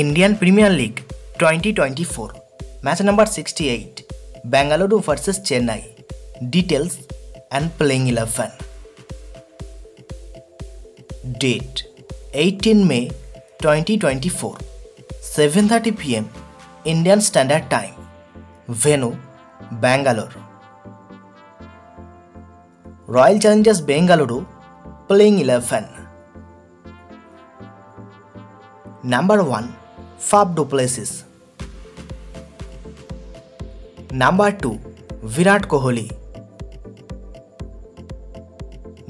Indian premier league 2024 match number 68 Bengaluru versus Chennai details and playing 11 date 18 May 2024 7:30 PM Indian standard time venue Bengaluru royal challengers Bengaluru playing eleven number one Fab du Plessis. Number 2 Virat Kohli.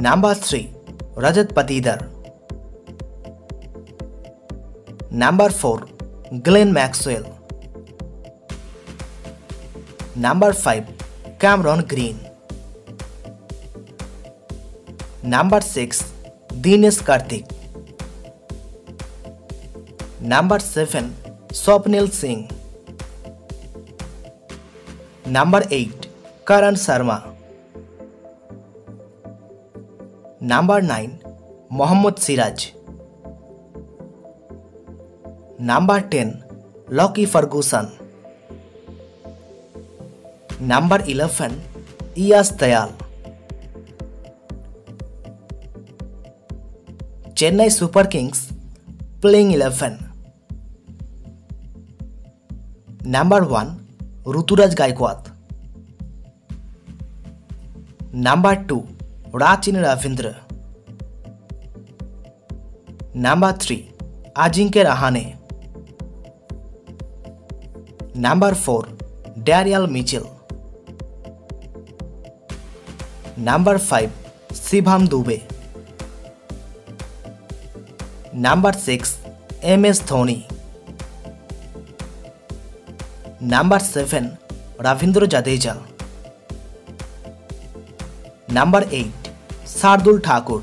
Number 3 Rajat Patidar. Number 4 Glenn Maxwell. Number 5 Cameron Green. Number 6 Dinesh Karthik. Number seven Swapnil Singh number eight Karan Sharma number nine Mohammed Siraj number ten Lockie Ferguson number eleven Yash Dayal Chennai super kings playing eleven number one Ruturaj Gaikwad number two Rachin Ravindra number three Ajinkya Rahane number four Daryl Mitchell number five Shivam Dube number six M S Dhoni Number 7. Ravindra Jadeja. Number 8. Shardul Thakur.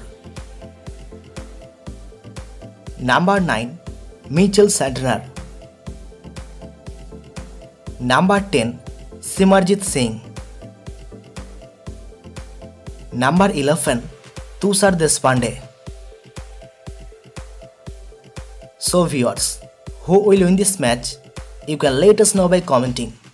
Number 9. Mitchell Sadner. Number 10. Simarjit Singh. Number 11. Tushar Deshpande. So viewers, who will win this match? you can let us know by commenting.